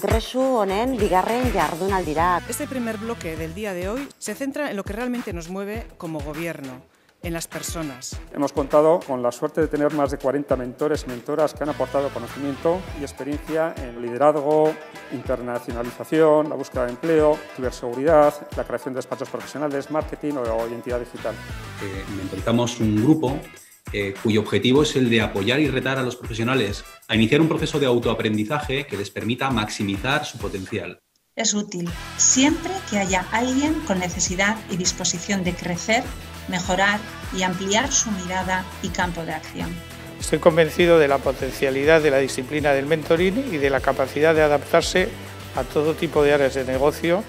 Kongresu honen bigarren jardunaldira. Este primer bloque del día de hoy se centra en lo que realmente nos mueve como gobierno, en las personas. Hemos contado con la suerte de tener más de 40 mentores y mentoras que han aportado conocimiento y experiencia en liderazgo, internacionalización, la búsqueda de empleo, ciberseguridad, la creación de despachos profesionales, marketing o identidad digital. Eh, mentorizamos un grupo eh, cuyo objetivo es el de apoyar y retar a los profesionales a iniciar un proceso de autoaprendizaje que les permita maximizar su potencial. Es útil siempre que haya alguien con necesidad y disposición de crecer, mejorar y ampliar su mirada y campo de acción. Estoy convencido de la potencialidad de la disciplina del mentoring y de la capacidad de adaptarse a todo tipo de áreas de negocio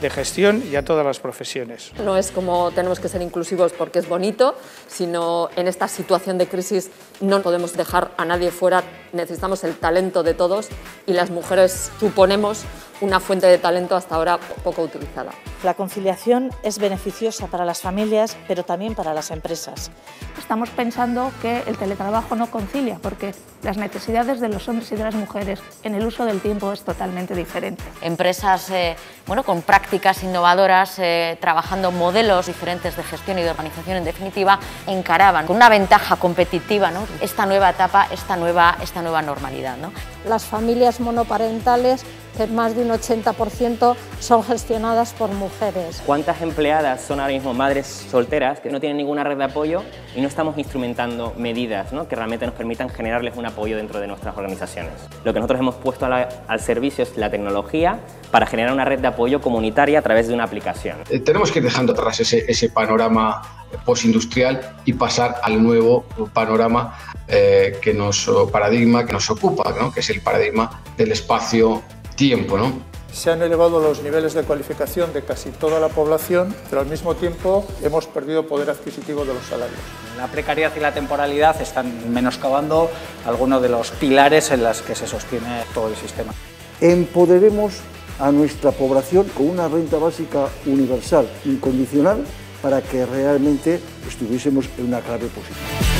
de gestión y a todas las profesiones. No es como tenemos que ser inclusivos porque es bonito, sino en esta situación de crisis no podemos dejar a nadie fuera, necesitamos el talento de todos y las mujeres suponemos una fuente de talento hasta ahora poco utilizada. La conciliación es beneficiosa para las familias, pero también para las empresas. Estamos pensando que el teletrabajo no concilia, porque las necesidades de los hombres y de las mujeres en el uso del tiempo es totalmente diferente. Empresas eh, bueno, con prácticas innovadoras, eh, trabajando modelos diferentes de gestión y de organización, en definitiva, encaraban con una ventaja competitiva ¿no? esta nueva etapa, esta nueva, esta nueva normalidad. ¿no? Las familias monoparentales que más de un 80% son gestionadas por mujeres. ¿Cuántas empleadas son ahora mismo madres solteras que no tienen ninguna red de apoyo y no estamos instrumentando medidas que realmente nos permitan generarles un apoyo dentro de nuestras organizaciones? Lo que nosotros hemos puesto al servicio es la tecnología para generar una red de apoyo comunitaria a través de una aplicación. Eh, tenemos que ir dejando atrás ese, ese panorama postindustrial y pasar al nuevo panorama eh, que nos paradigma que nos ocupa, que es el paradigma del espacio tiempo, ¿no? Se han elevado los niveles de cualificación de casi toda la población, pero al mismo tiempo hemos perdido poder adquisitivo de los salarios. La precariedad y la temporalidad están menoscabando algunos de los pilares en los que se sostiene todo el sistema. Empoderemos a nuestra población con una renta básica universal, incondicional, para que realmente estuviésemos en una clave positiva.